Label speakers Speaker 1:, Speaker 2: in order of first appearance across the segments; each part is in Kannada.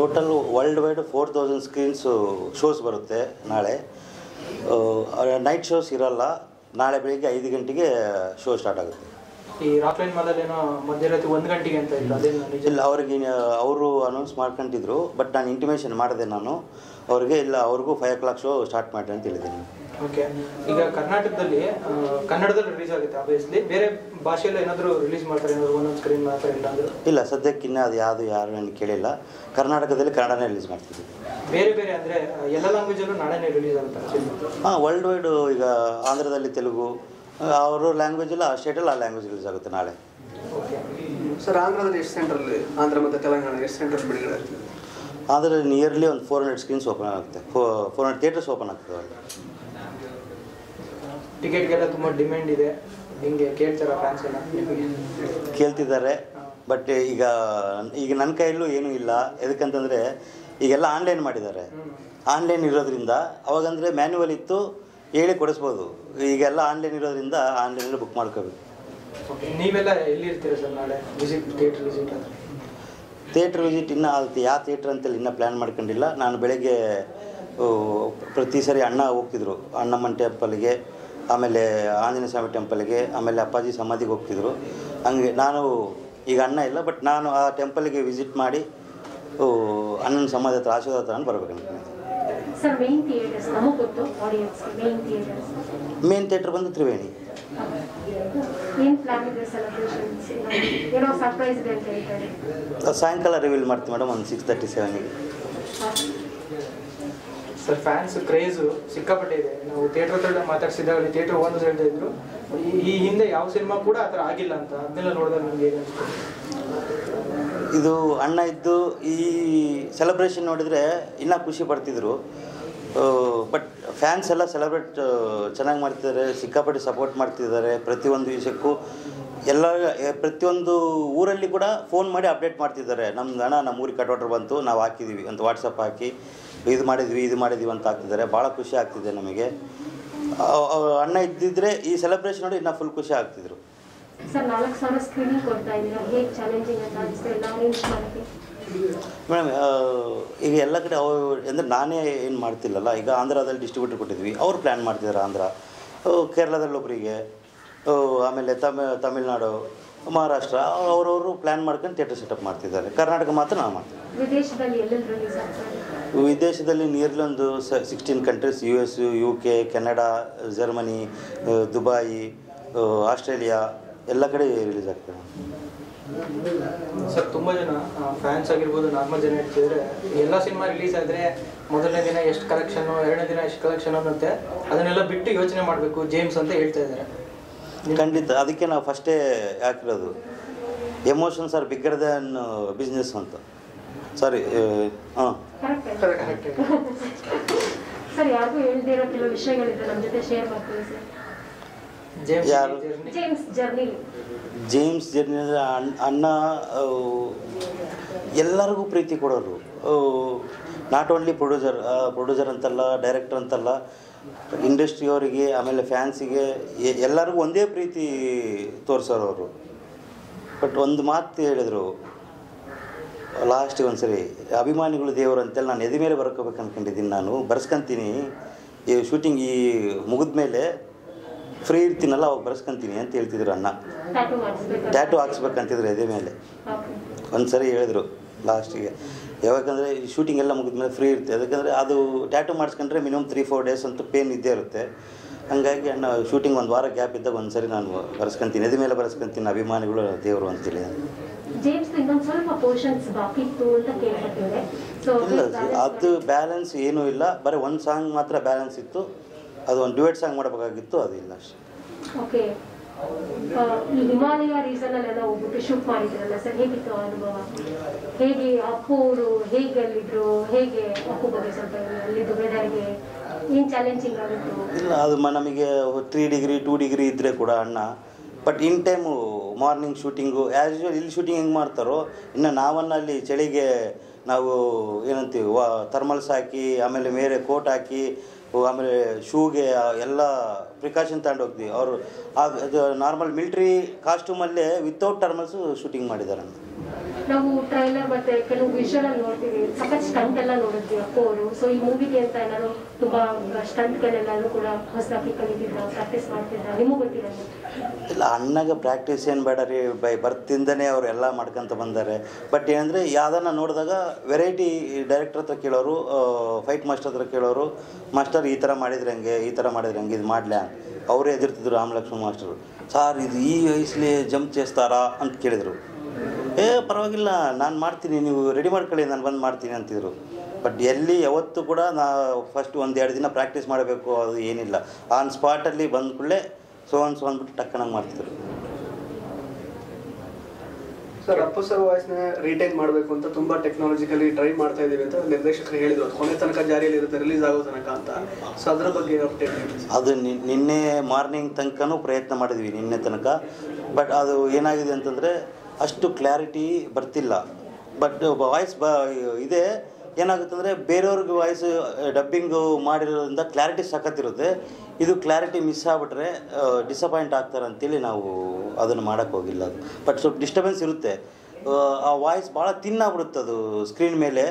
Speaker 1: Total world wide four thousand screens shows ಬರುತ್ತೆ ನಾಳೆ. ನೈಟ್ ಶೋಸ್ ಇರಲ್ಲ. ನಾಳೆ ಬೆಳಿಗ್ಗೆ ಐದು ಗಂಟೆಗೆ ಶೋ ಸ್ಟಾರ್ಟ್ ಆಗುತ್ತೆ.
Speaker 2: ಈ ಮಾಲಲ್ಲಿ ಏನೋ ಮಧ್ಯರಾತ್ರಿ ಒಂದು ಗಂಟೆಗೆ ಅಂತ ಇಲ್ಲ ಅದೇನು ನಿಜ?
Speaker 1: ಇಲ್ಲ ಅವ್ರಿಗೆ ಅವರು ಅನೌನ್ಸ್ ಮಾಡ್ಕೊಂಡಿದ್ರು ಬಟ್ ನಾನು ಇಂಟಿಮೇಷನ್ ಮಾಡಿದೆ ನಾನು. ಅವ್ರಿಗೆ ಇಲ್ಲ ಅವ್ರಿಗೂ five o'clock show start ಮಾಡಿ ಅಂತ ಹೇಳಿದ್ದೀನಿ.
Speaker 2: ಓಕೆ ಈಗ ಕರ್ನಾಟಕದಲ್ಲಿ ಕನ್ನಡದಲ್ಲಿ ರಿಲೀಸ್ ಆಗುತ್ತೆ ಆಬ್ವಿಯಸ್ಲಿ ಬೇರೆ ಭಾಷೆಯಲ್ಲಿ ಏನಾದರೂ ರಿಲೀಸ್ ಮಾಡ್ತಾರೆ ಏನಾದ್ರು ಒಂದೊಂದು ಸ್ಕ್ರೀನ್ ಮಾತ್ರ ಇಲ್ಲ ಅಂದ್ರೆ
Speaker 1: ಇಲ್ಲ ಸದ್ಯಕ್ಕಿನ್ನ ಅದು ಯಾವುದು ಯಾರು ನಾನು ಕೇಳಿಲ್ಲ. ಕರ್ನಾಟಕದಲ್ಲಿ ಕನ್ನಡನೇ ರಿಲೀಸ್ ಮಾಡ್ತಿದ್ದೀವಿ.
Speaker 2: ಬೇರೆ ಬೇರೆ ಅಂದರೆ ಎಲ್ಲ ಲ್ಯಾಂಗ್ವೇಜಲ್ಲೂ ನಾಳೆನೇ ರಿಲೀಸ್ ಆಗುತ್ತೆ
Speaker 1: ಹಾಂ ವರ್ಲ್ಡ್ ವೈಡ್ ಈಗ ಆಂಧ್ರದಲ್ಲಿ ತೆಲುಗು ಅವರು ಲ್ಯಾಂಗ್ವೇಜಲ್ಲಿ ಆ ಸ್ಟೇಟಲ್ಲಿ ಆ ಲ್ಯಾಂಗ್ವೇಜ್ ರಿಲೀಸ್ ಆಗುತ್ತೆ ನಾಳೆ.
Speaker 2: ಓಕೆ
Speaker 3: ಸರ್ ಆಂಧ್ರದಲ್ಲಿ ಎಷ್ಟು ಸೆಂಟ್ರಲ್ಲಿ ಆಂಧ್ರ ಮತ್ತು ತೆಲಂಗಾಣ ಎಷ್ಟು ಸೆಂಟ್ರಲ್ಲಿ ಬಿಡುಗಡೆ ಆಗ್ತದೆ?
Speaker 1: ಆದರೆ ನಿಯರ್ಲಿ ಒಂದು ಫೋರ್ ಹಂಡ್ರೆಡ್ ಸ್ಕ್ರೀನ್ಸ್ ಓಪನ್ ಆಗುತ್ತೆ. ಫೋರ್ ಹಂಡ್ರೆಡ್ ಥಿಯೇಟರ್ಸ್ ಓಪನ್ ಆಗ್ತದೆ.
Speaker 2: ಟಿಕೆಟ್ಗೆಲ್ಲ ತುಂಬ ಡಿಮ್ಯಾಂಡ್ ಇದೆ. ಹಿಂಗೆ ಕೇಳ್ತಾರ ಫ್ಯಾನ್ಸ್ ಎಲ್ಲ?
Speaker 1: ಕೇಳ್ತಿದ್ದಾರೆ. ಬಟ್ ಈಗ ಈಗ ನನ್ನ ಕೈಯಲ್ಲೂ ಏನೂ ಇಲ್ಲ. ಎದಕ್ಕಂತಂದರೆ ಈಗೆಲ್ಲ ಆನ್ಲೈನ್ ಮಾಡಿದ್ದಾರೆ. ಆನ್ಲೈನ್ ಇರೋದ್ರಿಂದ ಅವಾಗಂದರೆ ಮ್ಯಾನ್ಯುವಲ್ ಇತ್ತು ಹೇಳಿ ಕೊಡಿಸ್ಬೋದು. ಈಗೆಲ್ಲ ಆನ್ಲೈನ್ ಇರೋದ್ರಿಂದ ಆನ್ಲೈನಲ್ಲಿ ಬುಕ್ ಮಾಡ್ಕೋಬೇಕು.
Speaker 2: ನೀವೆಲ್ಲ ಎಲ್ಲಿರ್ತೀರಾ ಸರ್ ನಾಳೆ? ವಿಸಿಟ್ ಥಿಯೇಟ್ರ್ ವಿಸಿಟ್ ಅಂತ
Speaker 1: ಥಿಯೇಟ್ರ್ ವಿಸಿಟ್ ಇನ್ನೂ ಅದು ಯಾವ ಥಿಯೇಟ್ರ್ ಅಂತೇಳಿ ಇನ್ನೂ ಪ್ಲ್ಯಾನ್ ಮಾಡ್ಕೊಂಡಿಲ್ಲ. ನಾನು ಬೆಳಗ್ಗೆ ಪ್ರತಿ ಸರಿ ಅಣ್ಣ ಹೋಗ್ತಿದ್ರು. ಅಣ್ಣಮ್ಮನ ಟೆಂಪಲ್ಗೆ ಆಮೇಲೆ ಆಂಜನೇಯ ಸ್ವಾಮಿ ಟೆಂಪಲ್ಗೆ ಆಮೇಲೆ ಅಪ್ಪಾಜಿ ಸಮಾಧಿಗೆ ಹೋಗ್ತಿದ್ರು. ಹಂಗೆ ನಾನು ಈಗ ಅಣ್ಣ ಇಲ್ಲ ಬಟ್ ನಾನು ಆ ಟೆಂಪಲ್ಗೆ ವಿಸಿಟ್ ಮಾಡಿ ಅಣ್ಣನ ಸಮಾಧಿ ಹತ್ರ ಆಶೀರ್ವಾದ ಹತ್ರ ಬರ್ಬೇಕು ಅಂತ
Speaker 4: ಸರ್ ಮೇನ್
Speaker 1: ಥಿಯೇಟರ್ ಬಂದು ತ್ರಿವೇಣಿ. ಸಾಯಂಕಾಲ ರಿವೀಲ್ ಮಾಡ್ತೀವಿ ಮೇಡಮ್ ಒಂದು ಸಿಕ್ಸ್ ತರ್ಟಿ ಸೆವೆನಿಗೆ
Speaker 2: ಸರ್ ಫ್ಯಾನ್ಸ್ ಕ್ರೇಜು ಸಿಕ್ಕಾಪಟ್ಟೆ ಇದೆ ನಾವು ಥಿಯೇಟರ್ ಹತ್ರ ಮಾತಾಡ್ಸಿದಾಗ ಥಿಯೇಟರ್ ಒಂದು ಹೇಳ್ತಾ ಇದ್ರು, ಈ- ಹಿಂದೆ ಯಾವ ಸಿನಿಮಾ ಕೂಡ ಆ ಥರ ಆಗಿಲ್ಲ ಅಂತ. ಅದನ್ನೆಲ್ಲ ನೋಡಿದಾಗ ನನಗೆ ಏನು
Speaker 1: ಇದು ಅಣ್ಣ ಇದ್ದು ಈ ಸೆಲೆಬ್ರೇಷನ್ ನೋಡಿದರೆ ಇನ್ನೂ ಖುಷಿ ಪಡ್ತಿದ್ರು. ಬಟ್ ಫ್ಯಾನ್ಸ್ ಎಲ್ಲ ಸೆಲೆಬ್ರೇಟ್ ಚೆನ್ನಾಗಿ ಮಾಡ್ತಿದ್ದಾರೆ, ಸಿಕ್ಕಾಪಟ್ಟೆ ಸಪೋರ್ಟ್ ಮಾಡ್ತಿದ್ದಾರೆ ಪ್ರತಿಯೊಂದು ವಿಷಯಕ್ಕೂ. ಎಲ್ಲ ಪ್ರತಿಯೊಂದು ಊರಲ್ಲಿ ಕೂಡ ಫೋನ್ ಮಾಡಿ ಅಪ್ಡೇಟ್ ಮಾಡ್ತಿದ್ದಾರೆ. ನಮ್ದು ಹಣ ನಮ್ಮ ಊರಿಗೆ ಕಟ್ವಾಟ್ರ್ ಬಂತು ನಾವು ಹಾಕಿದ್ದೀವಿ ಅಂತ ವಾಟ್ಸಪ್ ಹಾಕಿ ಇದು ಮಾಡಿದ್ವಿ ಇದು ಮಾಡಿದ್ವಿ ಅಂತ ಹಾಕ್ತಿದ್ದಾರೆ. ಭಾಳ ಖುಷಿ ಆಗ್ತಿದೆ ನಮಗೆ. ಅಣ್ಣ ಇದ್ದಿದ್ರೆ ಈ ಸೆಲೆಬ್ರೇಷನ್ ನೋಡಿ ಇನ್ನೂ ಫುಲ್ ಖುಷಿ ಆಗ್ತಿದ್ರು. ಮೇಡಮ್ ಈಗ ಎಲ್ಲ ಕಡೆ ಅವು ಅಂದರೆ ನಾನೇ ಏನು ಮಾಡ್ತಿಲ್ಲಲ್ಲ ಈಗ ಆಂಧ್ರದಲ್ಲಿ ಡಿಸ್ಟ್ರಿಬ್ಯೂಟರ್ ಕೊಟ್ಟಿದ್ವಿ. ಅವ್ರು ಪ್ಲ್ಯಾನ್ ಮಾಡ್ತಿದ್ದಾರೆ ಆಂಧ್ರ. ಕೇರಳದಲ್ಲಿ ಒಬ್ಬರಿಗೆ ಆಮೇಲೆ ತಮಿ ತಮಿಳ್ನಾಡು ಮಹಾರಾಷ್ಟ್ರ ಅವರವರು ಪ್ಲ್ಯಾನ್ ಮಾಡ್ಕೊಂಡು ಥಿಯೇಟರ್ ಸೆಟಪ್ ಮಾಡ್ತಿದ್ದಾರೆ. ಕರ್ನಾಟಕ ಮಾತ್ರ ನಾವು ಮಾಡ್ತೀವಿ.
Speaker 4: ವಿದೇಶದಲ್ಲಿ
Speaker 1: ನಿಯರ್ಲಿ ಒಂದು sixteen countries U S U K Canada Germany Dubai Australia ಎಲ್ಲ ಕಡೆ ರಿಲೀಸ್ ಆಗ್ತದೆ
Speaker 2: ಸರ್ ತುಂಬ ಜನ ಫ್ಯಾನ್ಸ್ ಆಗಿರ್ಬೋದು ನಾರ್ಮಲ್ ಜನ ಇರ್ತಿದ್ರೆ ಎಲ್ಲ ಸಿನಿಮಾ ರಿಲೀಸ್ ಆದರೆ ಮೊದಲನೇ ದಿನ ಎಷ್ಟು ಕಲೆಕ್ಷನು ಎರಡನೇ ದಿನ ಎಷ್ಟು ಕಲೆಕ್ಷನ್ ಅನ್ನುತ್ತೆ ಅದನ್ನೆಲ್ಲ ಬಿಟ್ಟು ಯೋಚನೆ ಮಾಡಬೇಕು ಜೇಮ್ಸ್ ಅಂತ ಹೇಳ್ತಾ ಇದ್ದಾರೆ.
Speaker 1: ಖಂಡಿತ. ಅದಕ್ಕೆ ನಾವು ಫಸ್ಟೇ ಹಾಕಿರೋದು. Emotions are bigger than business ಅಂತ. ಸಾರಿ ಹಾಂ.
Speaker 4: ಕರೆಕ್ಟ್ ಸರ್
Speaker 2: ಜೇಮ್ಸ್
Speaker 1: ಯಾರು?
Speaker 2: Journey
Speaker 4: James journey
Speaker 1: James journey ಅಂದರೆ ಅಣ್ಣ ಎಲ್ಲರಿಗೂ ಪ್ರೀತಿ ಕೊಡೋರು. ನಾಟ್ ಓನ್ಲಿ ಪ್ರೊಡ್ಯೂಸರ್ ಪ್ರೊಡ್ಯೂಸರ್ ಅಂತಲ್ಲ ಡೈರೆಕ್ಟರ್ ಅಂತಲ್ಲ ಇಂಡಸ್ಟ್ರಿಯವರಿಗೆ ಆಮೇಲೆ ಫ್ಯಾನ್ಸಿಗೆ ಎಲ್ಲರಿಗೂ ಒಂದೇ ಪ್ರೀತಿ ತೋರಿಸೋರು ಅವರು. ಬಟ್ ಒಂದು ಮಾತು ಹೇಳಿದರು ಲಾಸ್ಟಿಗೆ ಒಂದು ಸರಿ ಅಭಿಮಾನಿಗಳು ದೇವರು ಅಂತೇಳಿ ನಾನು ಎದೆ ಮೇಲೆ ಬರ್ಕೋಬೇಕು ಅಂದ್ಕೊಂಡಿದ್ದೀನಿ ನಾನು ಬರ್ಸ್ಕೊಂತೀನಿ. ಈ ಶೂಟಿಂಗ್ ಈ ಮುಗಿದ ಮೇಲೆ ಫ್ರೀ ಇರ್ತೀನಲ್ಲ ಅವಾಗ ಬರ್ಸ್ಕೊಂತೀನಿ ಅಂತ ಹೇಳ್ತಿದ್ರು ಅಣ್ಣ.
Speaker 4: ಟ್ಯಾಟೂ
Speaker 1: ಹಾಕ್ಸ್ಬೇಕಂತಿದ್ರು ಎದೆ ಮೇಲೆ.
Speaker 4: ಒಂದ್ಸರಿ
Speaker 1: ಒಂದು ಸರಿ ಹೇಳಿದ್ರು ಲಾಸ್ಟಿಗೆ. ಯಾವಾಗಂದರೆ ಈ ಶೂಟಿಂಗ್ ಎಲ್ಲ ಮುಗಿದ್ಮೇಲೆ ಫ್ರೀ ಇರುತ್ತೆ. ಯಾಕಂದರೆ ಅದು ಟ್ಯಾಟು ಮಾಡಿಸ್ಕೊಂಡ್ರೆ ಮಿನಿಮಮ್ ತ್ರೀ ಫೋರ್ ಡೇಸ್ ಅಂತೂ ಪೇನ್ ಇದ್ದೇ ಇರುತ್ತೆ. ಹಂಗಾಗಿ ಅಣ್ಣ ಶೂಟಿಂಗ್ ಒಂದು ವಾರ ಗ್ಯಾಪ್ ಇದ್ದಾಗ ಒಂದು ಸರಿ ನಾನು ಬರೆಸ್ಕೊಂತೀನಿ. ಎದೆ ಮೇಲೆ ಬರೆಸ್ಕೊಂತೀನಿ. ಅಭಿಮಾನಿಗಳು ದೇವರು ಅಂತೇಳಿ ಇಲ್ಲ ಅದು ಬ್ಯಾಲೆನ್ಸ್ ಏನೂ ಇಲ್ಲ. ಬರೀ ಒಂದು ಸಾಂಗ್ ಮಾತ್ರ ಬ್ಯಾಲೆನ್ಸ್ ಇತ್ತು. ಅದು ಒಂದು ಡ್ಯುಯೆಟ್ ಸಾಂಗ್ ಮಾಡಬೇಕಾಗಿತ್ತು ಅದು ಇಲ್ಲ ಅಷ್ಟೇ.
Speaker 4: ಈ ಹಿಮಾಲಯ ರೀಸನ್ ಅಲ್ಲೆಲ್ಲ ಹೋಗ್ಬಿಟ್ಟು ಶೂಟ್ ಮಾಡಿದ್ರಲ್ಲ ಸರ್, ಹೇಗಿತ್ತು ಅನುಭವ? ಹೇಗೆ ಅಪ್ಪು ಅವರು ಹೇಗೆ ಅಲ್ಲಿದ್ರು? ಹೇಗೆ ಅಪ್ಪು ಬಗ್ಗೆ ಸ್ವಲ್ಪ ಅಲ್ಲಿದ್ದು ವೆದರ್ಗೆ ಏನು ಚಾಲೆಂಜಿಂಗ್ ಆಗಿತ್ತು?
Speaker 1: ಇಲ್ಲ, ಅದು ನಮಗೆ ತ್ರೀ ಡಿಗ್ರಿ ಟೂ ಡಿಗ್ರಿ ಇದ್ದರೆ ಕೂಡ ಅಣ್ಣ. But in time morning shooting as usual shooting ಹೆಂಗೆ ಮಾಡ್ತಾರೋ, ಇನ್ನು ನಾವನ್ನ ಅಲ್ಲಿ ಚಳಿಗೆ ನಾವು ಏನಂತೀವಿ, ವಾ ಥರ್ಮಲ್ಸ್ ಹಾಕಿ, ಆಮೇಲೆ ಮೇಲೆ ಕೋಟ್ ಹಾಕಿ ಆಮೇಲೆ ಶೂಗೆ ಎಲ್ಲ ಪ್ರಿಕಾಷನ್ ತಗೊಂಡು ಹೋಗ್ತೀವಿ. ಅವರು ನಾರ್ಮಲ್ ಮಿಲ್ಟ್ರಿ ಕಾಸ್ಟ್ಯೂಮಲ್ಲೇ ವಿತೌಟ್ ಟರ್ಮಲ್ಸು ಶೂಟಿಂಗ್ ಮಾಡಿದ್ದಾರೆ
Speaker 4: ನಾವು ಟ್ರೈಲರ್ ಮತ್ತೆ ಕೆಲವು ವಿಷನ್ ನೋಡ್ತೀವಿ. ಸಖತ್ ಸ್ಟಂಟ್ ಎಲ್ಲ ನೋಡಿದ್ವಿ ಅವರು ಸೊ ಈ ಮೂವಿಗೆ ಅಂತ ಏನಾದ್ರು ತುಂಬಾ ಸ್ಟಂಟ್ಗಳೆಲ್ಲಾದ್ರು ಕೂಡ ಹೊಸದಾಗಿ ಕಲಿತಿದ್ದ ಪ್ರಾಕ್ಟೀಸ್ ಮಾಡ್ತಿದ್ದ ನಿಮಗೂ ಗೊತ್ತಿಲ್ಲ
Speaker 1: ಇಲ್ಲ, ಅಣ್ಣಗೆ ಪ್ರಾಕ್ಟೀಸ್ ಏನು ಬೇಡ ರೀ. ಬೈ, ಬರ್ತಿಂದನೇ ಅವ್ರು ಎಲ್ಲ ಮಾಡ್ಕೊಂತ ಬಂದಾರೆ. ಬಟ್ ಏನಂದರೆ ಯಾವ್ದನ್ನ ನೋಡಿದಾಗ ವೆರೈಟಿ ಡೈರೆಕ್ಟರ್ ಹತ್ರ ಕೇಳೋರು ಫೈಟ್ ಮಾಸ್ಟರ್ ಹತ್ರ ಕೇಳೋರು ಮಾಸ್ಟರ್ ಈ ಥರ ಮಾಡಿದ್ರೆ ಹಂಗೆ? ಈ ಥರ ಮಾಡಿದ್ರೆ ಹಂಗೆ? ಇದು ಮಾಡಲೇ? ಅವರೇ ಎದುರ್ತಿದ್ರು ರಾಮಲಕ್ಷ್ಮಣ ಮಾಸ್ಟರು. ಸಾರ್, ಇದು ಈ ವಯಸ್ಸಲ್ಲಿ ಜಂಪ್ ಚೇಸ್ತಾರಾ ಅಂತ ಕೇಳಿದರು. ಏ ಪರವಾಗಿಲ್ಲ. ನಾನು ಮಾಡ್ತೀನಿ. ನೀವು ರೆಡಿ ಮಾಡ್ಕೊಳ್ಳಿ ನಾನು ಬಂದು ಮಾಡ್ತೀನಿ ಅಂತಿದ್ರು. ಬಟ್ ಎಲ್ಲಿ ಯಾವತ್ತೂ ಕೂಡ ನಾ ಫಸ್ಟ್ ಒಂದು ಎರಡು ದಿನ ಪ್ರಾಕ್ಟೀಸ್ ಮಾಡಬೇಕು ಅದು ಏನಿಲ್ಲ. ಆನ್ ಸ್ಪಾಟಲ್ಲಿ ಬಂದ ಕೂಡಲೇ ಸೊ ಸೋ ಸೊ ಅಂದ್ಬಿಟ್ಟು ಟಕ್ಕನಂಗೆ ಮಾಡ್ತಿದ್ರು.
Speaker 3: ಸರ್ ಅಪ್ಪು ಸರ್ ವಾಯ್ಸ್ನ ರಿಟೈನ್ ಮಾಡಬೇಕು ಅಂತ ತುಂಬಾ ಟೆಕ್ನಾಲಜಿಕಲಿ ಟ್ರೈ ಮಾಡ್ತಾ ಇದ್ದೀವಿ ಅಂತ ನಿರ್ದೇಶಕರು ಹೇಳಿದ್ರು. ಕೊನೆ ತನಕ ಜಾರಿಯಲ್ಲಿ ಇರುತ್ತೆ ರಿಲೀಸ್ ಆಗೋ ತನಕ ಅಂತ. ಸೊ ಅದ್ರ ಬಗ್ಗೆ ಅಪ್ಡೇಟ್
Speaker 1: ಅದು ನಿನ್ನೆ ಮಾರ್ನಿಂಗ್ ತನಕನೂ ಪ್ರಯತ್ನ ಮಾಡಿದ್ವಿ ನಿನ್ನೆ ತನಕ. ಬಟ್ ಅದು ಏನಾಗಿದೆ ಅಂತಂದರೆ ಅಷ್ಟು ಕ್ಲಾರಿಟಿ ಬರ್ತಿಲ್ಲ. ಬಟ್ ವಾಯ್ಸ್ ಬ ಇದೆ. ಏನಾಗುತ್ತೆ ಅಂದರೆ ಬೇರೆಯವ್ರಿಗೆ ವಾಯ್ಸ್ ಡಬ್ಬಿಂಗು ಮಾಡಿರೋದ್ರಿಂದ ಕ್ಲಾರಿಟಿ ಸಖತ್ತಿರುತ್ತೆ ಇದು ಕ್ಲಾರಿಟಿ ಮಿಸ್ ಆಗಿಬಿಟ್ರೆ ಡಿಸಪಾಯಿಂಟ್ ಆಗ್ತಾರೆ ಅಂತೇಳಿ ನಾವು ಅದನ್ನು ಮಾಡೋಕ್ಕೆ ಹೋಗಿಲ್ಲ ಅದು. ಬಟ್ ಸ್ವಲ್ಪ ಡಿಸ್ಟರ್ಬೆನ್ಸ್ ಇರುತ್ತೆ. ಆ, ವಾಯ್ಸ್ ಭಾಳ ತಿನ್ನಾಗ್ಬಿಡುತ್ತೆ ಅದು ಸ್ಕ್ರೀನ್ ಮೇಲೆ.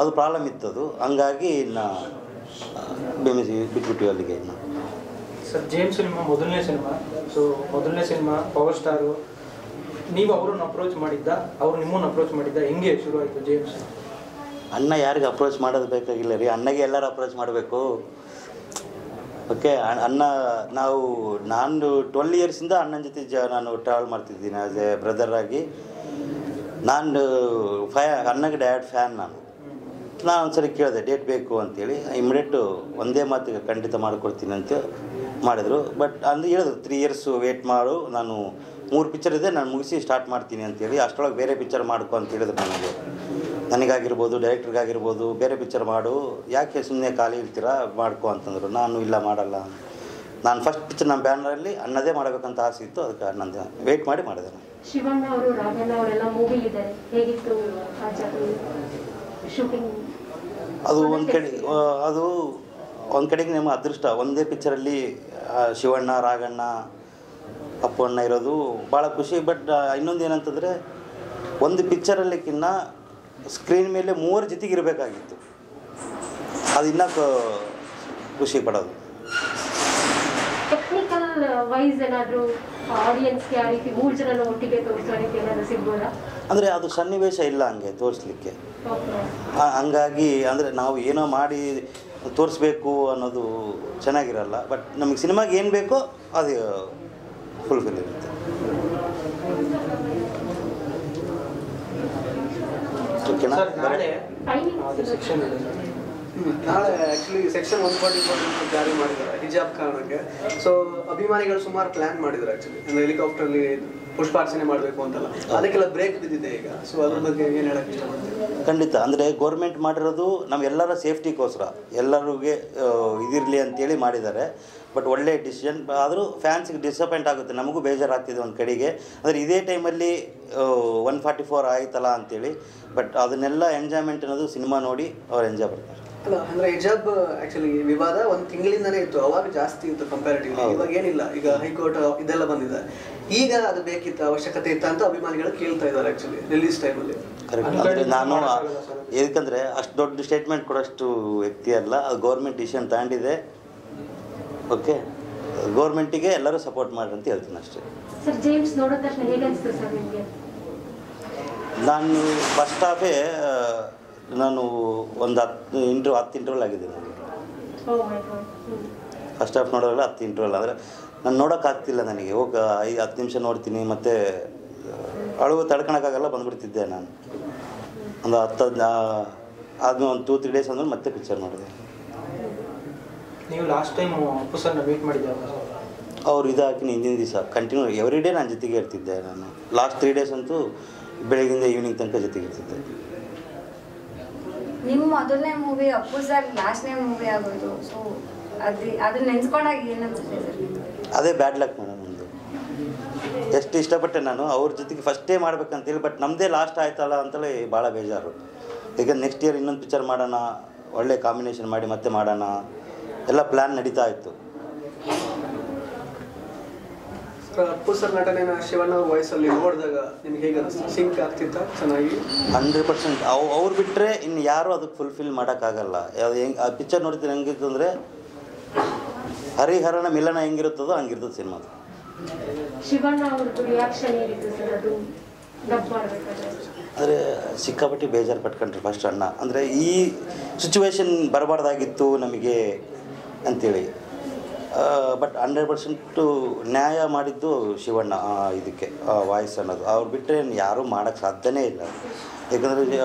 Speaker 1: ಅದು ಪ್ರಾಬ್ಲಮ್ ಇತ್ತು ಅದು. ಹಂಗಾಗಿ ಇನ್ನು ಬಿಟ್ಬಿಟ್ಟು ಅಲ್ಲಿಗೆ ಇನ್ನು.
Speaker 2: ಸರ್ ಜೇಮ್ಸ್ ನಿಮ್ಮ ಮೊದಲನೇ ಸಿನಿಮಾ. ಸೊ ಮೊದಲನೇ ಸಿನಿಮಾ ಪವರ್ ಸ್ಟಾರು ನೀವು ಅವರನ್ನು ಅಪ್ರೋಚ್ ಮಾಡಿದ್ದ, ಅವ್ರು ನಿಮ್ಮನ್ನು ಅಪ್ರೋಚ್ ಮಾಡಿದ್ದ, ಹೆಂಗೆ ಶುರು ಆಯಿತು ಜೇಮ್ಸ್
Speaker 1: ಅಣ್ಣ ಯಾರಿಗೆ ಅಪ್ರೋಚ್ ಮಾಡೋದು ಬೇಕಾಗಿಲ್ಲ ರೀ. ಅಣ್ಣಗೆ ಎಲ್ಲರೂ ಅಪ್ರೋಚ್ ಮಾಡಬೇಕು. ಓಕೆ ಅಣ್ಣ, ನಾವು, ನಾನು ಟ್ವೆಲ್ ಇಯರ್ಸಿಂದ ಅಣ್ಣನ ಜೊತೆ ಜ ನಾನು ಟ್ರಾವೆಲ್ ಮಾಡ್ತಿದ್ದೀನಿ ಆಸ್ ಎ ಬ್ರದರ್ ಆಗಿ. ನಾನು ಫ್ಯಾ ಅಣ್ಣಗೆ ಡ್ಯಾಡ್ ಫ್ಯಾನ್ ನಾನು. ನಾನು ಒಂದ್ಸರಿ ಕೇಳಿದೆ ಡೇಟ್ ಬೇಕು ಅಂತೇಳಿ. ಇಮಿಡಿಯೇಟು ಒಂದೇ ಮಾತಿಗೆ ಖಂಡಿತ ಮಾಡಿಕೊಡ್ತೀನಿ ಅಂತ ಮಾಡಿದರು. ಬಟ್ ಅಂದ್ರೆ ಹೇಳಿದ್ರು ತ್ರೀ ಇಯರ್ಸು ವೇಟ್ ಮಾಡು. ನಾನು ಮೂರು ಪಿಕ್ಚರ್ ಇದೆ ನಾನು ಮುಗಿಸಿ ಸ್ಟಾರ್ಟ್ ಮಾಡ್ತೀನಿ ಅಂತೇಳಿ ಅಷ್ಟರೊಳಗೆ ಬೇರೆ ಪಿಕ್ಚರ್ ಮಾಡ್ಕೊ ಅಂತ ಹೇಳಿದ್ರು ನನಗೆ. ನನಗಾಗಿರ್ಬೋದು ಡೈರೆಕ್ಟ್ರಿಗಾಗಿರ್ಬೋದು ಬೇರೆ ಪಿಕ್ಚರ್ ಮಾಡು. ಯಾಕೆ ಸುಮ್ಮನೆ ಖಾಲಿ ಇರ್ತೀರಾ ಮಾಡ್ಕೊ ಅಂತಂದರು. ನಾನು ಇಲ್ಲ ಮಾಡಲ್ಲ. ನಾನು ಫಸ್ಟ್ ಪಿಕ್ಚರ್ ನಮ್ಮ ಬ್ಯಾನರಲ್ಲಿ ಅನ್ನೋದೇ ಮಾಡಬೇಕಂತ ಆಸೆ ಇತ್ತು ಅದಕ್ಕೆ ಅಣ್ಣಂದು ವೆಯ್ಟ್ ಮಾಡಿ ಮಾಡಿದೆ ನಾನು.
Speaker 4: ಶಿವಣ್ಣ ಅವರು ರಾಘಣ್ಣ ಅವರೆಲ್ಲ ಮೂವಿ ಇದ್ದಾರೆ ಹೇಗಿತ್ತು ಆ ಶೂಟಿಂಗ್
Speaker 1: ಅದು ಒಂದು ಕಡೆ ಅದು ಒಂದು ಕಡೆಗೆ ನಿಮ್ಮ ಅದೃಷ್ಟ. ಒಂದೇ ಪಿಕ್ಚರಲ್ಲಿ ಶಿವಣ್ಣ ರಾಘಣ್ಣ ಅಪ್ಪಣ್ಣ ಇರೋದು. ಭಾಳ ಖುಷಿ. ಬಟ್ ಇನ್ನೊಂದು ಏನಂತಂದರೆ ಒಂದು ಪಿಕ್ಚರಲ್ಲಿಕ್ಕಿನ್ನ ಸ್ಕ್ರೀನ್ ಮೇಲೆ ಮೂವರ ಜೊತೆಗೆ ಇರಬೇಕಾಗಿತ್ತು. ಅದು ಇನ್ನೂ ಖುಷಿ ಪಡೋದು.
Speaker 4: ಟೆಕ್ನಿಕಲ್ ವೈಸ್ ಏನಾದ್ರು ಆಡಿಯನ್ಸ್ಗೆ ಆ ರೀತಿ ಮೂರು ಜನ ಒಟ್ಟಿಗೆ ತೋರಿಸೋ ರೀತಿ ಏನಾದ್ರು ಸಿಗ್ಬೋದಾ?
Speaker 1: ಅಂದರೆ ಅದು ಸನ್ನಿವೇಶ ಇಲ್ಲ ಹಂಗೆ ತೋರಿಸ್ಲಿಕ್ಕೆ. ಹಂಗಾಗಿ ಅಂದರೆ ನಾವು ಏನೋ ಮಾಡಿ ತೋರಿಸ್ಬೇಕು ಅನ್ನೋದು ಚೆನ್ನಾಗಿರಲ್ಲ. ಬಟ್ ನಮಗೆ ಸಿನಿಮಾಗೆ ಏನು ಬೇಕೋ ಅದು ಫುಲ್ಫಿಲ್ ಇರುತ್ತೆ
Speaker 2: ನಾಳೆ
Speaker 3: actually section one forty four ಜಾರಿ ಮಾಡಿದ್ದಾರೆ ಹಿಜಾಬ್ ಕಾರಣಕ್ಕೆ. ಸೊ ಅಭಿಮಾನಿಗಳು ಸುಮಾರು ಪ್ಲಾನ್ ಮಾಡಿದ್ದಾರೆ ಆಕ್ಚುಲಿ ಹೆಲಿಕಾಪ್ಟರ್ಲಿ ಹೆಲಿಕಾಪ್ಟರ್ ಅಲ್ಲಿ ಪುಷ್ಪಾರ್ಚನೆ ಮಾಡಬೇಕು ಅಂತಲ್ಲ. ಅದಕ್ಕೆಲ್ಲ ಬ್ರೇಕ್ ಬಿದ್ದಿದೆ ಈಗ. ಸೊ ಅದ್ರ ಬಗ್ಗೆ ಏನು ಹೇಳಕ್ ಇಷ್ಟಪಡ್ತೀವಿ
Speaker 1: ಖಂಡಿತ. ಅಂದರೆ ಗೌರ್ಮೆಂಟ್ ಮಾಡಿರೋದು ನಮ್ಮೆಲ್ಲರ ಸೇಫ್ಟಿಗೋಸ್ಕರ ಎಲ್ಲರಿಗೆ ಇದಿರಲಿ ಅಂತೇಳಿ ಮಾಡಿದ್ದಾರೆ. ಬಟ್ ಒಳ್ಳೆ ಡಿಸಿಷನ್ ಆದರೂ ಫ್ಯಾನ್ಸಿಗೆ ಡಿಸಪಾಯಿಂಟ್ ಆಗುತ್ತೆ. ನಮಗೂ ಬೇಜಾರಾಗ್ತಿದೆ ಒಂದು ಕಡೆಗೆ. ಅಂದರೆ ಇದೇ ಟೈಮಲ್ಲಿ ಒನ್ ಫಾರ್ಟಿ ಫೋರ್ ಆಯ್ತಲ್ಲ ಅಂತೇಳಿ. ಬಟ್ ಅದನ್ನೆಲ್ಲ ಎಂಜಾಯ್ಮೆಂಟ್ ಅನ್ನೋದು ಸಿನಿಮಾ ನೋಡಿ ಅವ್ರು ಎಂಜಾಯ್ ಮಾಡ್ತಾರೆ
Speaker 3: ಅಲ್ಲ ಅಂದ್ರೆ ಹಿಜಾಬ್ ಆಕ್ಚುಲಿ ವಿವಾದ ಒಂದು ತಿಂಗಳಿಂದನೇ ಇತ್ತು ಅವಾಗ ಜಾಸ್ತಿ ಇತ್ತು ಕಂಪ್ಯಾರಿಟಿವ್ಲಿ. ಇವಾಗ ಏನಿಲ್ಲ ಈಗ ಹೈಕೋರ್ಟ್ ಇದೆಲ್ಲ ಬಂದಿದೆ. ಈಗ ಅದು ಬೇಕಿತ್ತು ಅವಶ್ಯಕತೆ ಇತ್ತ ಅಂತ ಅಭಿಮಾನಿಗಳು ಕೇಳ್ತಾ ಇದ್ದಾರೆ ಆಕ್ಚುಲಿ ರಿಲೀಸ್ ಟೈಮಲ್ಲಿ
Speaker 1: ಕರೆಕ್ಟ್ ಅಂದರೆ ನಾನು ಏಕೆಂದರೆ ಅಷ್ಟು ದೊಡ್ಡ ಸ್ಟೇಟ್ಮೆಂಟ್ ಕೊಡೋಷ್ಟು ವ್ಯಕ್ತಿ ಅಲ್ಲ ಅದು ಗೌರ್ಮೆಂಟ್ ಡಿಸಿಷನ್ ತಗೊಂಡಿದೆ. ಓಕೆ ಗೌರ್ಮೆಂಟಿಗೆ ಎಲ್ಲರೂ ಸಪೋರ್ಟ್ ಮಾಡ್ರಿ ಅಂತ ಹೇಳ್ತೀನಿ ಅಷ್ಟೇ.
Speaker 4: ಸರ್ ಜೇಮ್ಸ್ ನೋಡಿದ ತಕ್ಷಣ ಹೇಗೆ ಸರ್ ನಿಮಗೆ?
Speaker 1: ನಾನು ಫಸ್ಟ್ ಹಾಫೇ ನಾನು ಒಂದು ಹತ್ತು ಇಂಟ್ರೂ ಹತ್ತು ಇಂಟ್ರವಲ್ ಆಗಿದೆ ನನಗೆ
Speaker 4: ಓ
Speaker 1: ಫಸ್ಟ್ ಹಾಫ್ ನೋಡೋದ್ರಲ್ಲಿ ಹತ್ತು ಇಂಟ್ರವಲ್ ಅಂದರೆ ನಾನು ನೋಡೋಕ್ಕಾಗ್ತಿಲ್ಲ ನನಗೆ. ಹೋಗಿ ಐದು ಹತ್ತು ನಿಮಿಷ ನೋಡ್ತೀನಿ ಮತ್ತು ಅಳುವು ತಡ್ಕೊಳಕ್ಕಾಗಲ್ಲ ಬಂದುಬಿಡ್ತಿದ್ದೆ ನಾನು. ಒಂದು ಹತ್ತು ಹದಿನ ಆದ್ಮೇಲೆ ಒಂದು ಟೂ ತ್ರೀ ಡೇಸ್ ಅಂದ್ರೆ ಮತ್ತೆ ಪಿಕ್ಚರ್ ನೋಡಿದೆ.
Speaker 2: ನೀವು ಲಾಸ್ಟ್ ಟೈಮ್ ಅಪ್ಪು ಸರ್ನ ಮೀಟ್ ಮಾಡಿದ್ದೆ
Speaker 1: ಅವ್ರು ಇದಾಕಿ ಹಿಂದಿನ ದಿವಸ ಕಂಟಿನ್ಯೂ ಎವ್ರಿ ಡೇ ನಾನು ಜೊತೆಗೆ ಇರ್ತಿದ್ದೆ ನಾನು. ಲಾಸ್ಟ್ ತ್ರೀ ಡೇಸ್ ಅಂತೂ ಬೆಳಗಿಂದ ಈವ್ನಿಂಗ್ ತನಕ ಜೊತೆಗೆ ಇರ್ತಿದ್ದೆ
Speaker 5: ನಿಮ್ಮ ಮೊದಲನೇ ಮೂವಿ ಅಪ್ಪು ಸರ್ ಲಾಸ್ಟ್ನೇ ಮೂವಿ ಆಗೋದು ಸೊ ಅದು ಅದನ್ನ ನೆನ್ಸ್ಕೊಂಡಾಗ ಏನು ಅನ್ಸುತ್ತೆ ಸರ್
Speaker 1: ಅದೇ ಬ್ಯಾಡ್ ಲಕ್ ಮೇಡಮ್ ನಮ್ಮದು ಎಷ್ಟು ಇಷ್ಟಪಟ್ಟೆ ನಾನು, ಅವ್ರ ಜೊತೆಗೆ ಫಸ್ಟೇ ಮಾಡ್ಬೇಕಂತೇಳಿ ಬಟ್ ನಮ್ಮದೇ ಲಾಸ್ಟ್ ಆಯ್ತಲ್ಲ ಅಂತೇಳಿ ಭಾಳ ಬೇಜಾರು. ಈಗ ನೆಕ್ಸ್ಟ್ ಇಯರ್ ಇನ್ನೊಂದು ಪಿಕ್ಚರ್ ಮಾಡೋಣ, ಒಳ್ಳೆ ಕಾಂಬಿನೇಷನ್ ಮಾಡಿ ಮತ್ತೆ ಮಾಡೋಣ, ಎಲ್ಲ ಪ್ಲ್ಯಾನ್ ನಡೀತಾ ಇತ್ತು.
Speaker 3: ಅಪ್ಪು ಸರ್ ನಟನೆನ ಶಿವಣ್ಣ ವಾಯ್ಸಲ್ಲಿ ನೋಡಿದಾಗ ನಿಮ್ಗೆ ಹೇಗೆ ಅನಿಸ್ತು? ಸಿಂಕ್ ಆಗ್ತಿತ್ತ? ಚೆನ್ನಾಗಿ?
Speaker 1: Hundred percent. ಅವು ಅವ್ರು ಬಿಟ್ಟರೆ ಇನ್ನು ಯಾರೂ ಅದು ಫುಲ್ಫಿಲ್ ಮಾಡೋಕ್ಕಾಗಲ್ಲ. ಯಾವ್ದು ಹೆಂಗೆ ಆ ಪಿಕ್ಚರ್ ನೋಡ್ತೀನಿ ಹೆಂಗಿತ್ತು ಅಂದರೆ ಹರಿಹರಣ ಮಿಲನ ಹೆಂಗಿರುತ್ತದೋ ಹಂಗಿರ್ತದೆ ಸಿನಿಮಾದು
Speaker 4: ಶಿವಣ್ಣ ಅವ್ರದ್ದು ರಿಯಾಕ್ಷನ್ ಏನಿತ್ತು ಸರ್? ಅದು ಡಬ್ ಮಾಡ್ಬೇಕಾದ್ರೆ?
Speaker 1: ಆದರೆ ಸಿಕ್ಕಾಪಟ್ಟಿ ಬೇಜಾರು ಪಟ್ಕೊಂಡ್ರಿ ಫಸ್ಟ್ ಅಣ್ಣ. ಅಂದರೆ ಈ ಸಿಚುವೇಶನ್ ಬರಬಾರ್ದಾಗಿತ್ತು ನಮಗೆ ಅಂತೇಳಿ. ಬಟ್ ಹಂಡ್ರೆಡ್ ಪರ್ಸೆಂಟು ನ್ಯಾಯ ಮಾಡಿದ್ದು ಶಿವಣ್ಣ ಇದಕ್ಕೆ ವಾಯ್ಸ್ ಅನ್ನೋದು. ಅವ್ರು ಬಿಟ್ಟರೆ ಯಾರೂ ಮಾಡೋಕ್ಕೆ ಸಾಧ್ಯನೇ ಇಲ್ಲ. ಯಾಕಂದರೆ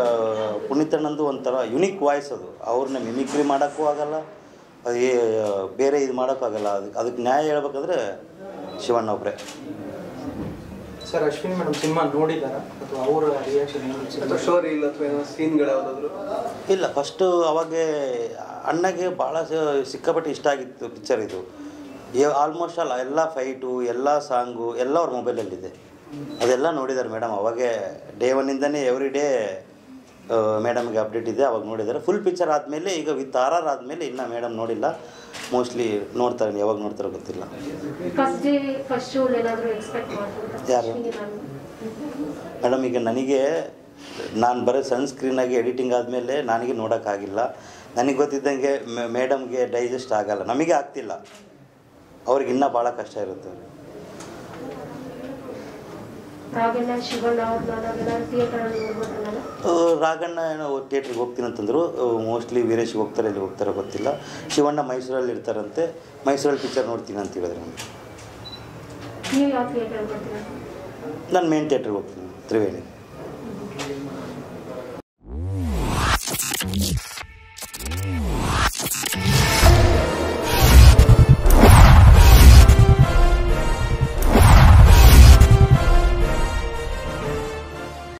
Speaker 1: ಪುನೀತಣ್ಣಂದು ಒಂಥರ ಯುನಿಕ್ ವಾಯ್ಸ್ ಅದು. ಅವ್ರನ್ನ ಮಿಮಿಕ್ರಿ ಮಾಡೋಕ್ಕೂ ಆಗಲ್ಲ ಏ- ಬೇರೆ ಇದು ಮಾಡೋಕ್ಕಾಗಲ್ಲ ಅದಕ್ಕೆ ಅದಕ್ಕೆ ನ್ಯಾಯ ಹೇಳ್ಬೇಕಂದ್ರೆ ಶಿವಣ್ಣ ಒಬ್ಬರೇ
Speaker 2: ಸರ್ ಅಶ್ವಿನಿ ಮೇಡಮ್ ಸಿನಿಮಾ ನೋಡಿದಾರ ಅಥವಾ ಅವರ ರಿಯಾಕ್ಷನ್
Speaker 3: ಸ್ಟೋರಿ ಇಲ್ಲ ಅಥವಾ ಏನೋ ಸೀನ್ಗಳು ಯಾವುದಾದ್ರು?
Speaker 1: ಇಲ್ಲ ಫಸ್ಟು ಅವಾಗೆ ಅಣ್ಣಗೆ ಭಾಳ ಸಿಕ್ಕಾಪಟ್ಟೆ ಇಷ್ಟ ಆಗಿತ್ತು ಪಿಕ್ಚರ್ ಇದು. ಆಲ್ಮೋಸ್ಟ್ ಅಲ್ಲ ಎಲ್ಲ ಫೈಟು ಎಲ್ಲ ಸಾಂಗು ಎಲ್ಲ ಅವ್ರ ಮೊಬೈಲಲ್ಲಿದೆ ಅದೆಲ್ಲ ನೋಡಿದ್ದಾರೆ ಮೇಡಮ್ ಅವಾಗೆ ಡೇ ಒನ್ನಿಂದನೇ ಎವ್ರಿ ಡೇ ಮೇಡಮ್ಗೆ ಅಪ್ಡೇಟ್ ಇದೆ ಅವಾಗ ನೋಡಿದ್ದಾರೆ ಫುಲ್ ಪಿಕ್ಚರ್ ಆದಮೇಲೆ ಈಗ ವಿತ್ ಆರ್ ಆರ್ ಆದಮೇಲೆ ಇನ್ನೂ ಮೇಡಮ್ ನೋಡಿಲ್ಲ. ಮೋಸ್ಟ್ಲಿ ನೋಡ್ತಾರೆ ಯಾವಾಗ ನೋಡ್ತಾರೋ ಗೊತ್ತಿಲ್ಲ. ಯಾರು? ಮೇಡಮ್ ಈಗ ನನಗೆ ನಾನು ಬರೋ ಸನ್ಸ್ಕ್ರೀನಾಗಿ ಎಡಿಟಿಂಗ್ ಆದಮೇಲೆ ನನಗೆ ನೋಡೋಕ್ಕಾಗಿಲ್ಲ. ನನಗೆ ಗೊತ್ತಿದ್ದಂಗೆ ಮೇಡಮ್ಗೆ ಡೈಜೆಸ್ಟ್ ಆಗಲ್ಲ. ನಮಗೆ ಆಗ್ತಿಲ್ಲ. ಅವ್ರಿಗೆ ಇನ್ನೂ ಭಾಳ ಕಷ್ಟ ಇರುತ್ತೆ ರಾಗಣ್ಣ ರಾಘಣ್ಣ ಏನೋ ಥಿಯೇಟ್ರಿಗೆ ಹೋಗ್ತೀನಿ ಅಂತಂದರು. ಮೋಸ್ಟ್ಲಿ ವೀರೇಶ್ ಹೋಗ್ತಾರೆ ಇಲ್ಲಿ ಹೋಗ್ತಾರೆ ಗೊತ್ತಿಲ್ಲ. ಶಿವಣ್ಣ ಮೈಸೂರಲ್ಲಿ ಇರ್ತಾರಂತೆ. ಮೈಸೂರಲ್ಲಿ ಪಿಕ್ಚರ್ ನೋಡ್ತೀನಿ ಅಂತ ಹೇಳಿದ್ರೆ ನಾನು ಮೇನ್ ಥಿಯೇಟ್ರಿಗೆ ಹೋಗ್ತೀನಿ ತ್ರಿವೇಣಿ.